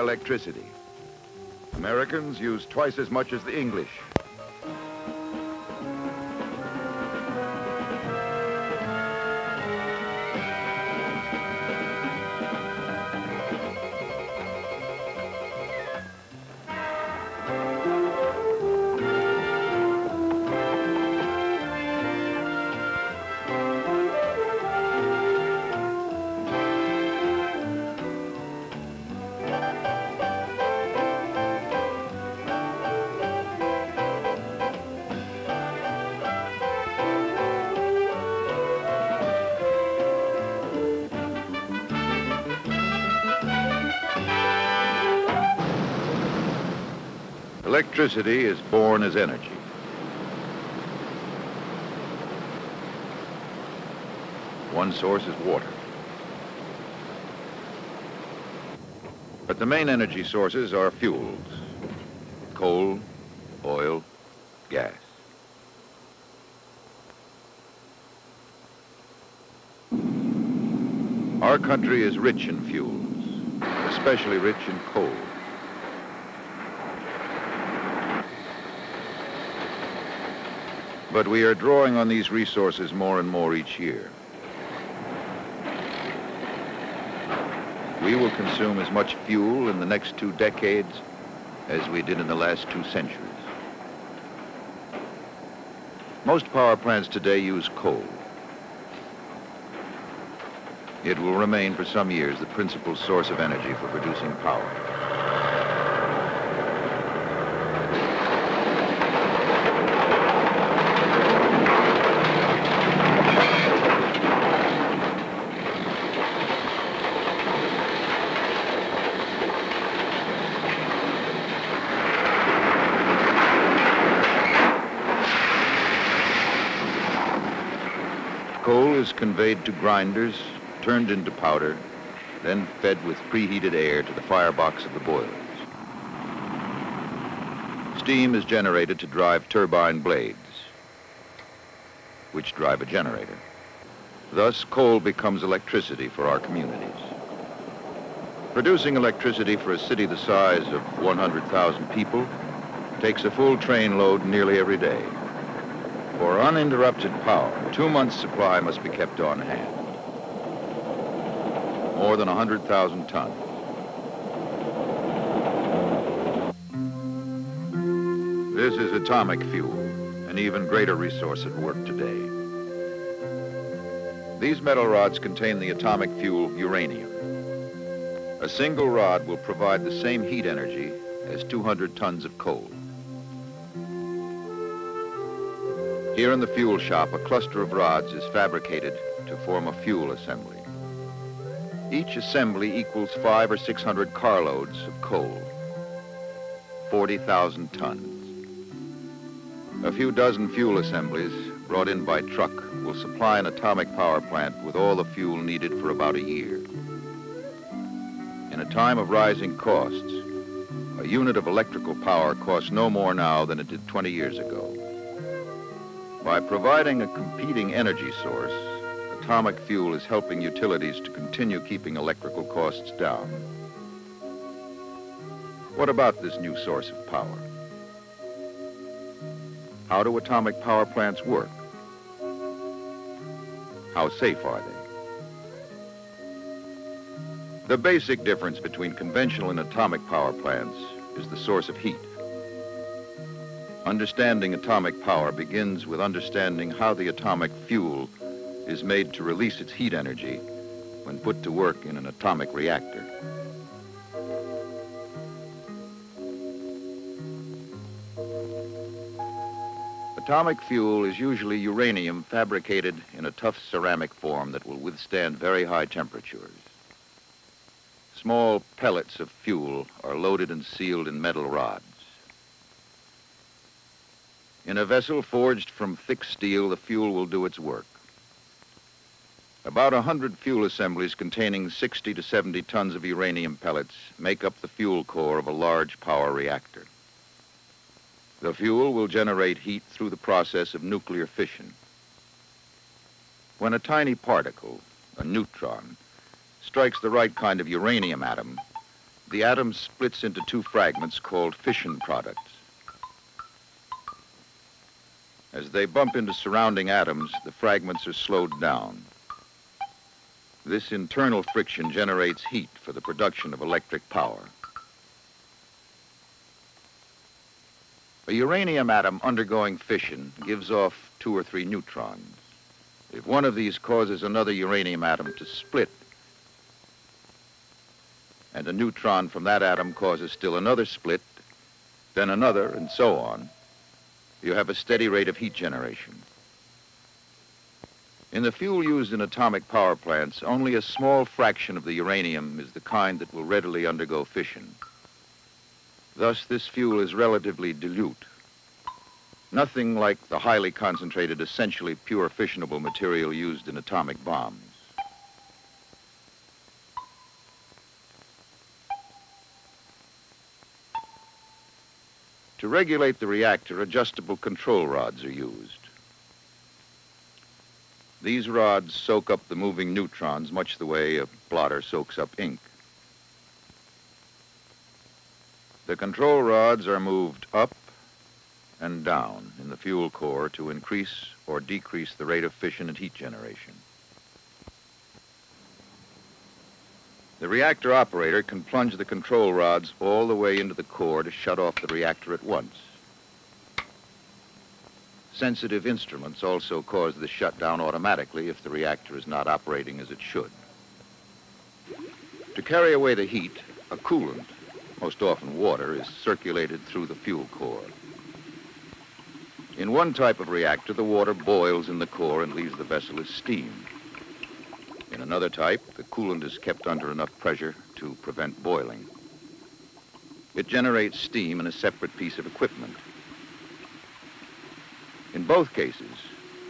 electricity. Americans use twice as much as the English. Electricity is born as energy. One source is water. But the main energy sources are fuels. Coal, oil, gas. Our country is rich in fuels, especially rich in coal. But we are drawing on these resources more and more each year. We will consume as much fuel in the next two decades as we did in the last two centuries. Most power plants today use coal. It will remain for some years the principal source of energy for producing power. Coal is conveyed to grinders, turned into powder, then fed with preheated air to the firebox of the boilers. Steam is generated to drive turbine blades, which drive a generator. Thus, coal becomes electricity for our communities. Producing electricity for a city the size of 100,000 people takes a full train load nearly every day. For uninterrupted power, two months' supply must be kept on hand. More than 100,000 tons. This is atomic fuel, an even greater resource at work today. These metal rods contain the atomic fuel uranium. A single rod will provide the same heat energy as 200 tons of coal. Here in the fuel shop, a cluster of rods is fabricated to form a fuel assembly. Each assembly equals five or 600 carloads of coal, 40,000 tons. A few dozen fuel assemblies brought in by truck will supply an atomic power plant with all the fuel needed for about a year. In a time of rising costs, a unit of electrical power costs no more now than it did 20 years ago. By providing a competing energy source, atomic fuel is helping utilities to continue keeping electrical costs down. What about this new source of power? How do atomic power plants work? How safe are they? The basic difference between conventional and atomic power plants is the source of heat. Understanding atomic power begins with understanding how the atomic fuel is made to release its heat energy when put to work in an atomic reactor. Atomic fuel is usually uranium fabricated in a tough ceramic form that will withstand very high temperatures. Small pellets of fuel are loaded and sealed in metal rods. In a vessel forged from thick steel, the fuel will do its work. About 100 fuel assemblies containing 60 to 70 tons of uranium pellets make up the fuel core of a large power reactor. The fuel will generate heat through the process of nuclear fission. When a tiny particle, a neutron, strikes the right kind of uranium atom, the atom splits into two fragments called fission products. As they bump into surrounding atoms, the fragments are slowed down. This internal friction generates heat for the production of electric power. A uranium atom undergoing fission gives off two or three neutrons. If one of these causes another uranium atom to split, and a neutron from that atom causes still another split, then another, and so on, you have a steady rate of heat generation. In the fuel used in atomic power plants, only a small fraction of the uranium is the kind that will readily undergo fission. Thus, this fuel is relatively dilute. Nothing like the highly concentrated, essentially pure fissionable material used in atomic bombs. To regulate the reactor, adjustable control rods are used. These rods soak up the moving neutrons much the way a blotter soaks up ink. The control rods are moved up and down in the fuel core to increase or decrease the rate of fission and heat generation. The reactor operator can plunge the control rods all the way into the core to shut off the reactor at once. Sensitive instruments also cause the shutdown automatically if the reactor is not operating as it should. To carry away the heat, a coolant, most often water, is circulated through the fuel core. In one type of reactor, the water boils in the core and leaves the vessel as steam. In another type, the coolant is kept under enough pressure to prevent boiling. It generates steam in a separate piece of equipment. In both cases,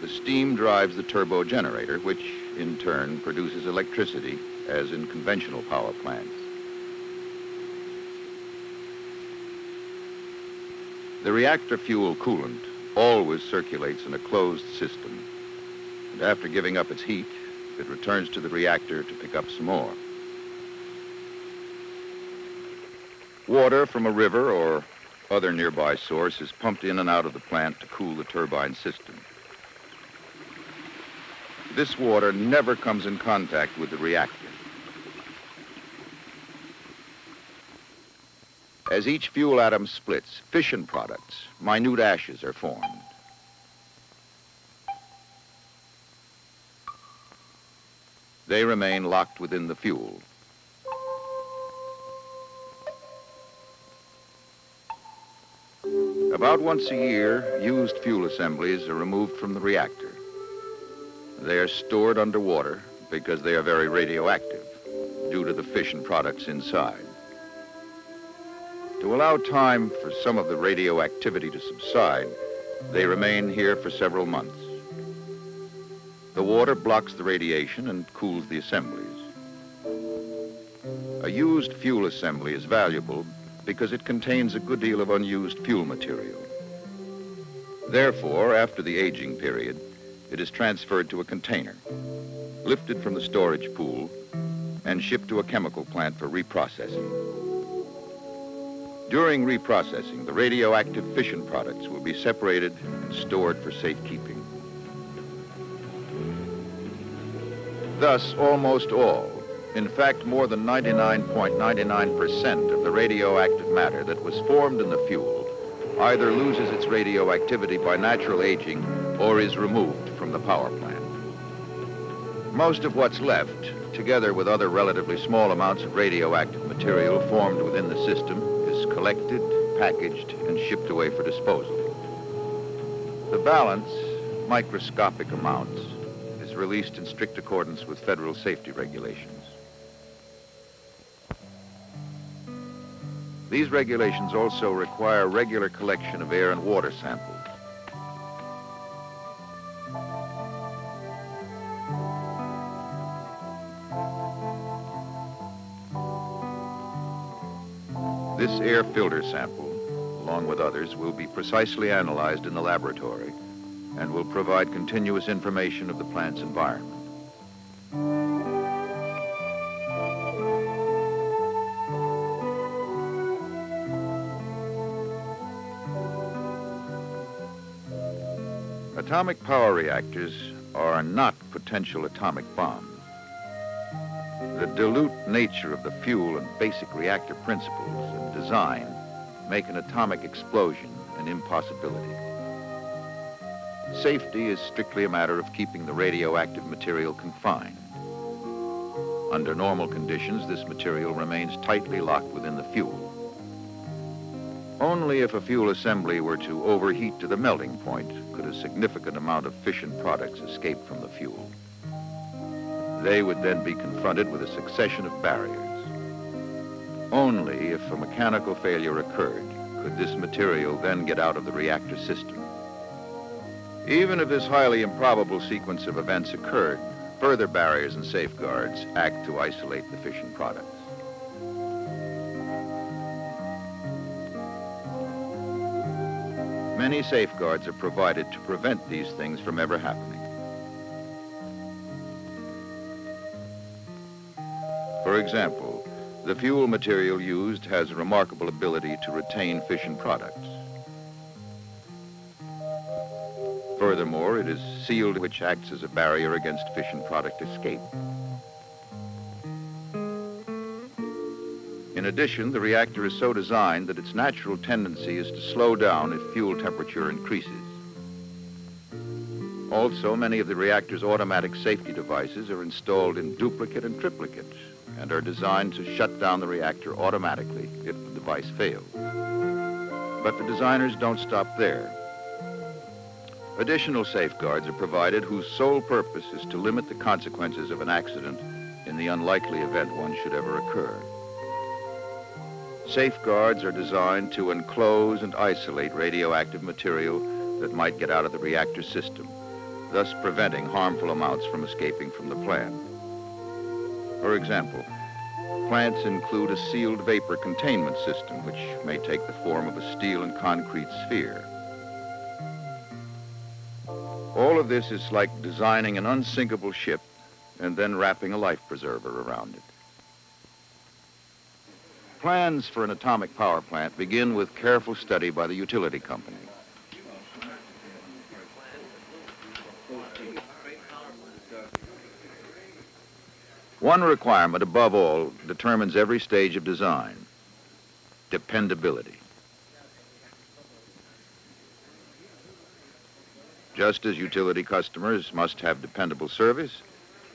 the steam drives the turbo generator, which in turn produces electricity, as in conventional power plants. The reactor fuel coolant always circulates in a closed system, and after giving up its heat, it returns to the reactor to pick up some more. Water from a river or other nearby source is pumped in and out of the plant to cool the turbine system. This water never comes in contact with the reactor. As each fuel atom splits, fission products, minute ashes, are formed. They remain locked within the fuel. About once a year, used fuel assemblies are removed from the reactor. They are stored underwater because they are very radioactive due to the fission products inside. To allow time for some of the radioactivity to subside, they remain here for several months. The water blocks the radiation and cools the assemblies. A used fuel assembly is valuable because it contains a good deal of unused fuel material. Therefore, after the aging period, it is transferred to a container, lifted from the storage pool, and shipped to a chemical plant for reprocessing. During reprocessing, the radioactive fission products will be separated and stored for safekeeping. Thus, almost all, in fact, more than 99.99% of the radioactive matter that was formed in the fuel either loses its radioactivity by natural aging or is removed from the power plant. Most of what's left, together with other relatively small amounts of radioactive material formed within the system, is collected, packaged, and shipped away for disposal. The balance, microscopic amounts, released in strict accordance with federal safety regulations. These regulations also require regular collection of air and water samples. This air filter sample, along with others, will be precisely analyzed in the laboratory and will provide continuous information of the plant's environment. Atomic power reactors are not potential atomic bombs. The dilute nature of the fuel and basic reactor principles and design make an atomic explosion an impossibility. Safety is strictly a matter of keeping the radioactive material confined. Under normal conditions, this material remains tightly locked within the fuel. Only if a fuel assembly were to overheat to the melting point could a significant amount of fission products escape from the fuel. They would then be confronted with a succession of barriers. Only if a mechanical failure occurred could this material then get out of the reactor system. Even if this highly improbable sequence of events occurred, Further barriers and safeguards act to isolate the fission products. Many safeguards are provided to prevent these things from ever happening. For example, the fuel material used has a remarkable ability to retain fission products. Furthermore, it is sealed, which acts as a barrier against fission product escape. In addition, the reactor is so designed that its natural tendency is to slow down if fuel temperature increases. Also, many of the reactor's automatic safety devices are installed in duplicate and triplicate and are designed to shut down the reactor automatically if the device fails. But the designers don't stop there. Additional safeguards are provided whose sole purpose is to limit the consequences of an accident in the unlikely event one should ever occur. Safeguards are designed to enclose and isolate radioactive material that might get out of the reactor system, thus preventing harmful amounts from escaping from the plant. For example, plants include a sealed vapor containment system, which may take the form of a steel and concrete sphere. All of this is like designing an unsinkable ship and then wrapping a life preserver around it. Plans for an atomic power plant begin with careful study by the utility company. One requirement above all determines every stage of design, dependability. Just as utility customers must have dependable service,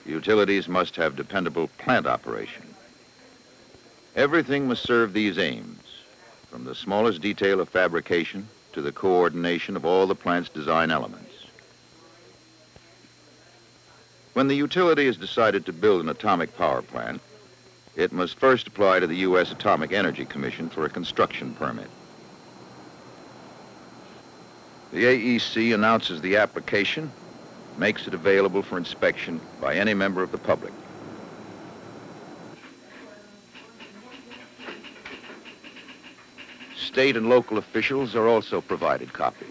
utilities must have dependable plant operation. Everything must serve these aims, from the smallest detail of fabrication to the coordination of all the plant's design elements. When the utility has decided to build an atomic power plant, it must first apply to the U.S. Atomic Energy Commission for a construction permit. The AEC announces the application, makes it available for inspection by any member of the public. State and local officials are also provided copies.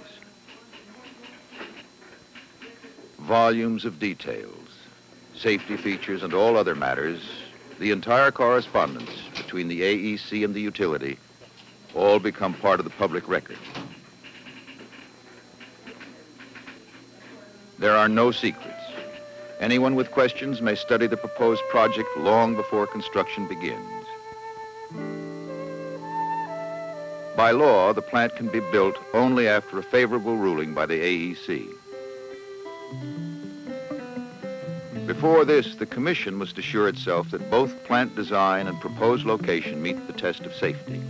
Volumes of details, safety features, and all other matters, the entire correspondence between the AEC and the utility all become part of the public record. There are no secrets. Anyone with questions may study the proposed project long before construction begins. By law, the plant can be built only after a favorable ruling by the AEC. Before this, the Commission must assure itself that both plant design and proposed location meet the test of safety.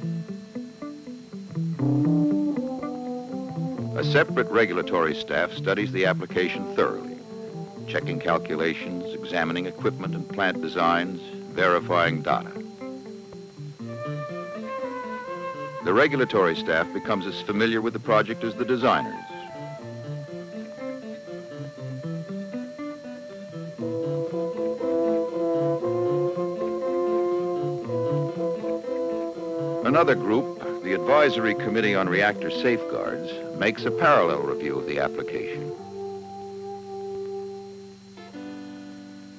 Separate regulatory staff studies the application thoroughly, checking calculations, examining equipment and plant designs, verifying data. The regulatory staff becomes as familiar with the project as the designers. Another group the Advisory Committee on Reactor Safeguards makes a parallel review of the application.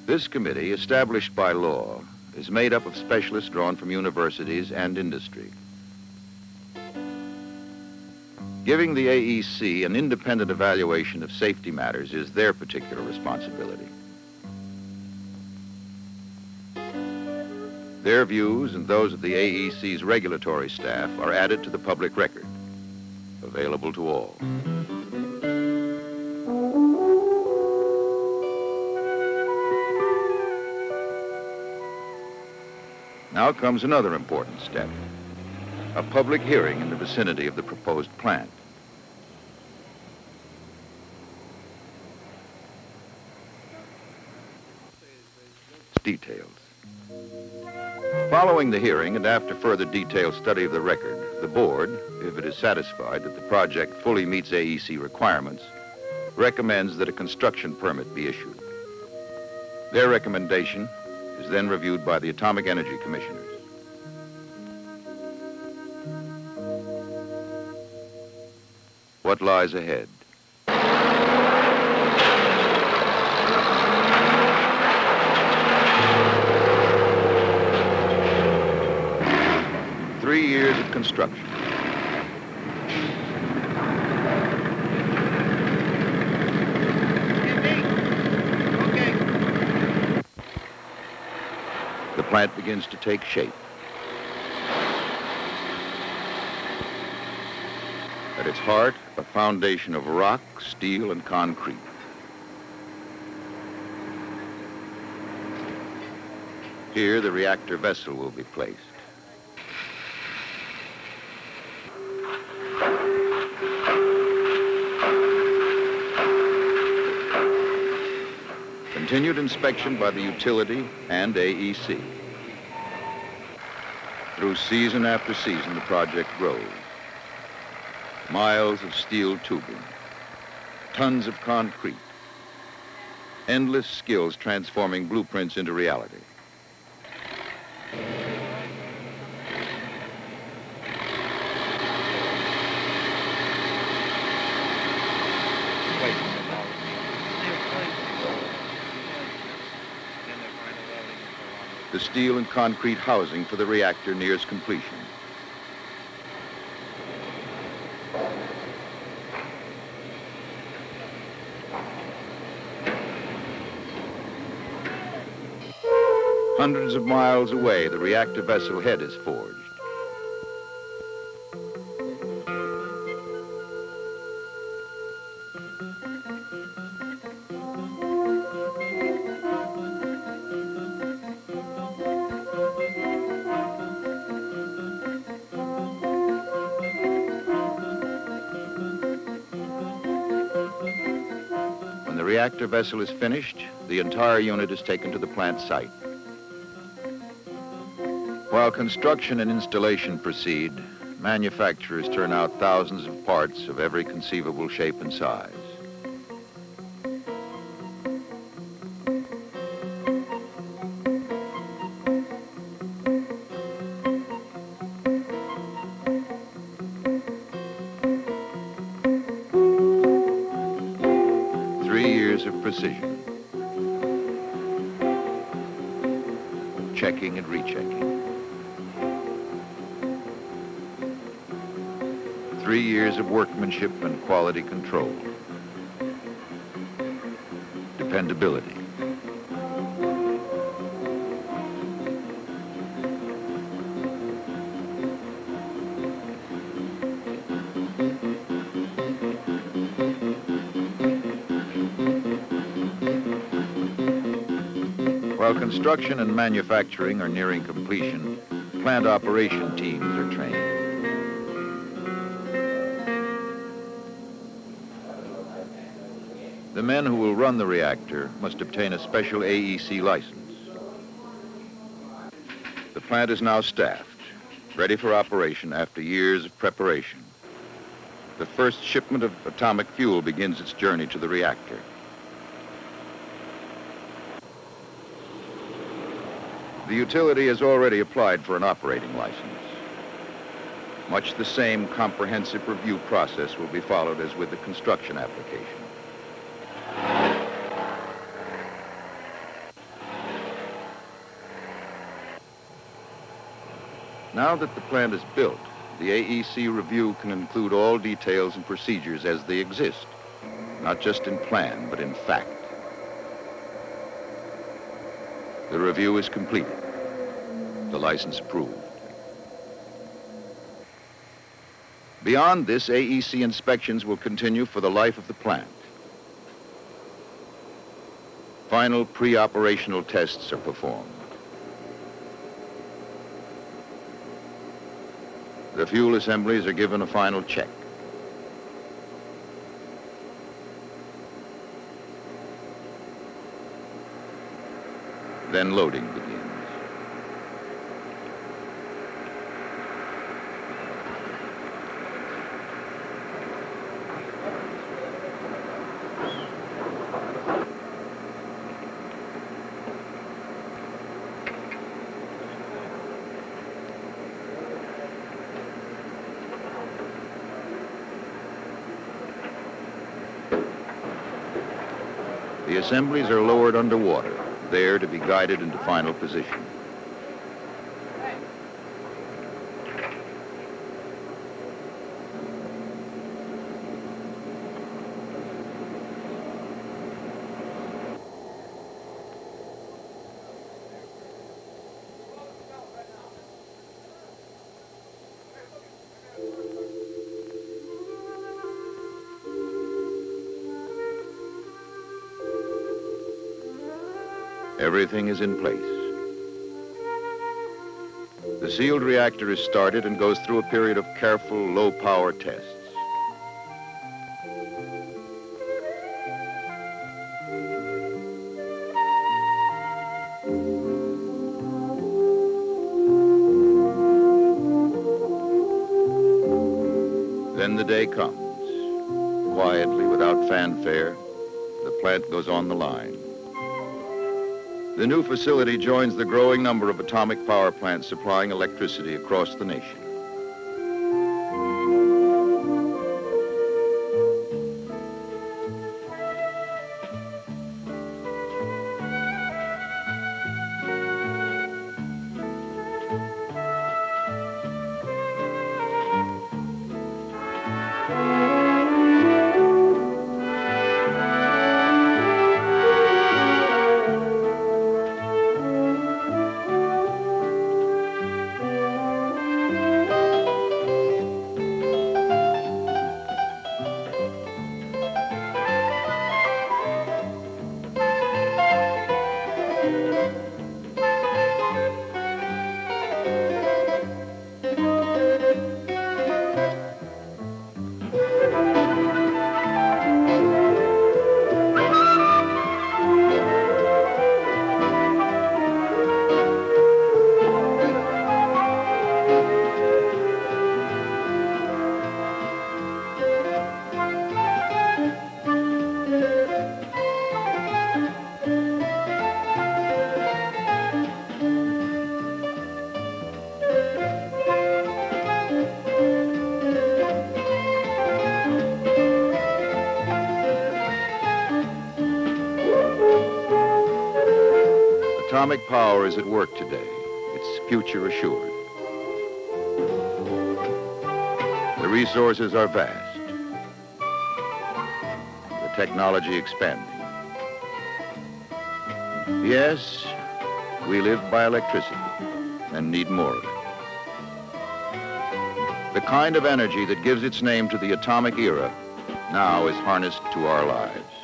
This committee, established by law, is made up of specialists drawn from universities and industry. Giving the AEC an independent evaluation of safety matters is their particular responsibility. Their views and those of the AEC's regulatory staff are added to the public record, available to all. Now comes another important step, a public hearing in the vicinity of the proposed plant. Details. Following the hearing and after further detailed study of the record, the board, if it is satisfied that the project fully meets AEC requirements, recommends that a construction permit be issued. Their recommendation is then reviewed by the Atomic Energy Commissioners. What lies ahead? Three years of construction. The plant begins to take shape. At its heart, a foundation of rock, steel, and concrete. Here, the reactor vessel will be placed. Continued inspection by the utility and AEC. Through season after season, the project grows. Miles of steel tubing, tons of concrete, endless skills transforming blueprints into reality. The steel and concrete housing for the reactor nears completion. Hundreds of miles away, the reactor vessel head is forged. Reactor vessel is finished, the entire unit is taken to the plant site. While construction and installation proceed, manufacturers turn out thousands of parts of every conceivable shape and size. Three years of workmanship and quality control. Dependability. While construction and manufacturing are nearing completion, plant operation teams are trained. The men who will run the reactor must obtain a special AEC license. The plant is now staffed, ready for operation after years of preparation. The first shipment of atomic fuel begins its journey to the reactor. The utility has already applied for an operating license. Much the same comprehensive review process will be followed as with the construction application. Now that the plant is built, the AEC review can include all details and procedures as they exist, not just in plan, but in fact. The review is completed. The license approved. Beyond this, AEC inspections will continue for the life of the plant. Final pre-operational tests are performed. The fuel assemblies are given a final check. Then loading begins. The assemblies are lowered underwater, there to be guided into final position. Everything is in place. The sealed reactor is started and goes through a period of careful, low-power tests. Then the day comes. Quietly, without fanfare, the plant goes on the line. The new facility joins the growing number of atomic power plants supplying electricity across the nation. Atomic power is at work today, its future assured. The resources are vast, the technology expanding. Yes, we live by electricity and need more of it. The kind of energy that gives its name to the atomic era now is harnessed to our lives.